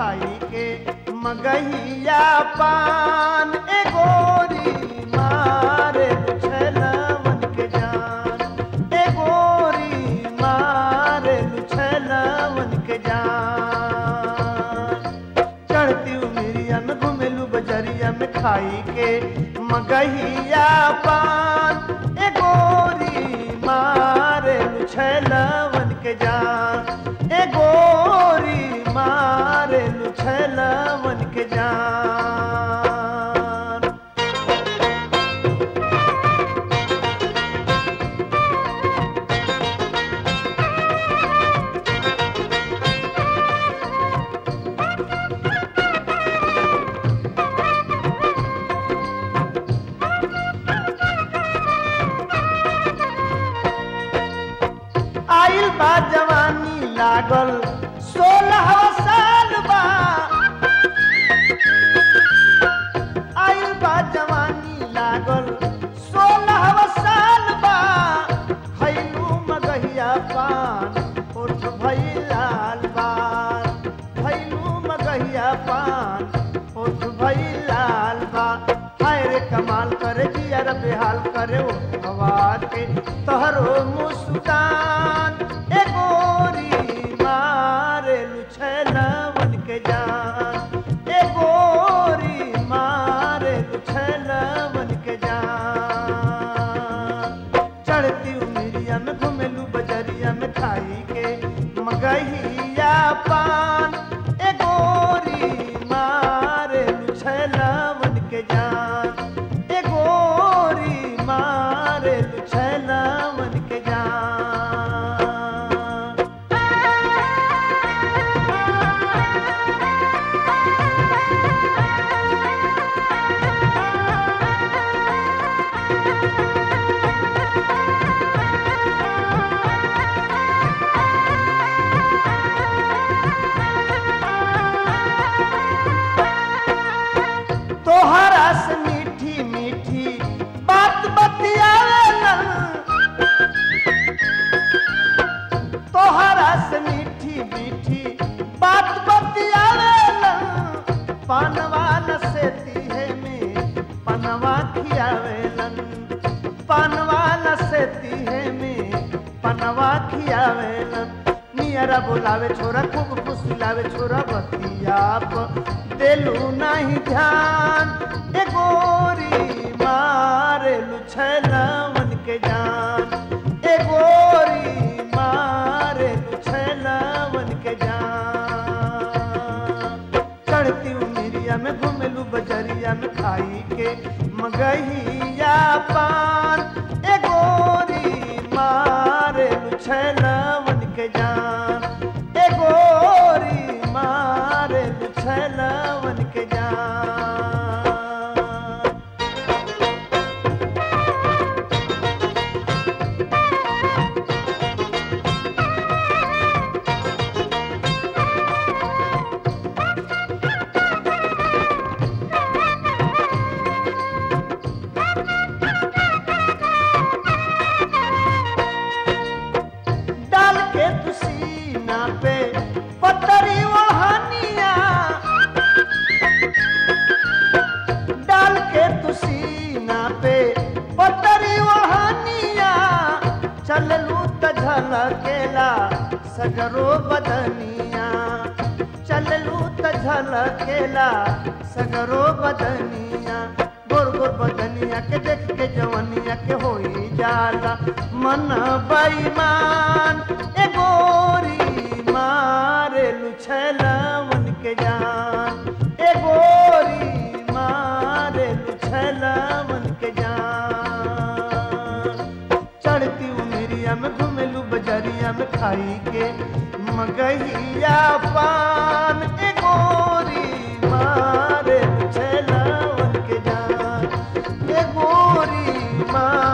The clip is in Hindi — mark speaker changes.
Speaker 1: खाई के मगहिया पान, ए गोरी मारे लुछलवन के जान। ए गोरी मारे लुछलवन के जान। चढ़ती उमिरिया में घुमेलू बजरिया में खाई के मगहिया पान आइल बा जवानी लागल, सोलह साल बा। आइल बा जवानी लागल, सोलह साल बा। खैलू मगहिया पान उठ भई लाल बाल खैलू मगहिया पान उठ भई लाल बा। हाय कमाल करे जियर बेहाल करे, ओ हवा के तोहरो मुस्कान। मारे पनवा खियावेलन पानवा न सेती है में। पनवा खियावेलन नियरा बोलावे छोरा, खूब फुसलावे छोरा, बतिया देलू नहीं ध्यान, ए गोरी मारे लुछलवन के जान। ए के मगहिया पान, ए गोरी मारे लुछलवन के जान। ए गोरी मारे लुछलवन के जान। झलकेला सगरो बदनिया। चललू त झलकेला सगरो बदनिया। गोर गोर बदनिया के देख के जवनिया के होई जाला। मन बेईमान, ए गोरी मारे लुछलवन के जान। खाई के मगहिया पान के गोरी मारे छलावन के जान के गोरी मार।